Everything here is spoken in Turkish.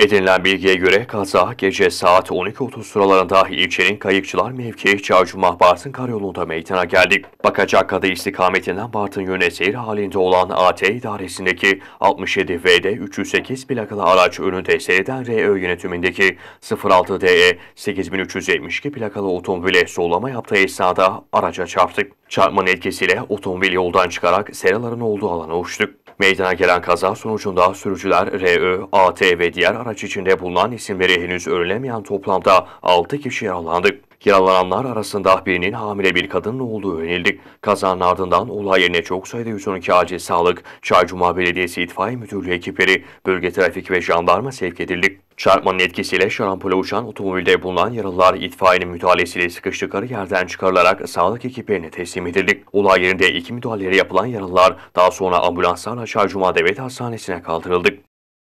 Edinilen bilgiye göre kaza gece saat 12.30 sıralarında ilçenin Kayıkçılar mevkii Çarşıma Bartın Karayolu'nda meydana geldi. Bakacakkadı istikametinden Bartın yöne seyir halinde olan AT idaresindeki 67 VD 308 plakalı araç önünde seyreden RÖ yönetimindeki 06 DE 8372 plakalı otomobile sollama yaptığı esnada araca çarptı. Çarpmanın etkisiyle otomobil yoldan çıkarak seraların olduğu alana uçtu. Meydana gelen kaza sonucunda sürücüler RÖ, AT ve diğer araç içinde bulunan isimleri henüz öğrenilemeyen toplamda 6 kişi yaralandı. Yaralananlar arasında birinin hamile bir kadının olduğu öğrenildi. Kazanın ardından olay yerine çok sayıda 112 acil sağlık, Çaycuma Belediyesi İtfaiye Müdürlüğü ekipleri, bölge trafik ve jandarma sevk edildi. Çarpmanın etkisiyle şarampole uçan otomobilde bulunan yaralılar itfaiyenin müdahalesiyle sıkıştıkları yerden çıkarılarak sağlık ekiplerine teslim edildi. Olay yerinde iki müdahaleleri yapılan yaralılar daha sonra ambulanslarla Çaycuma Devlet Hastanesi'ne kaldırıldı.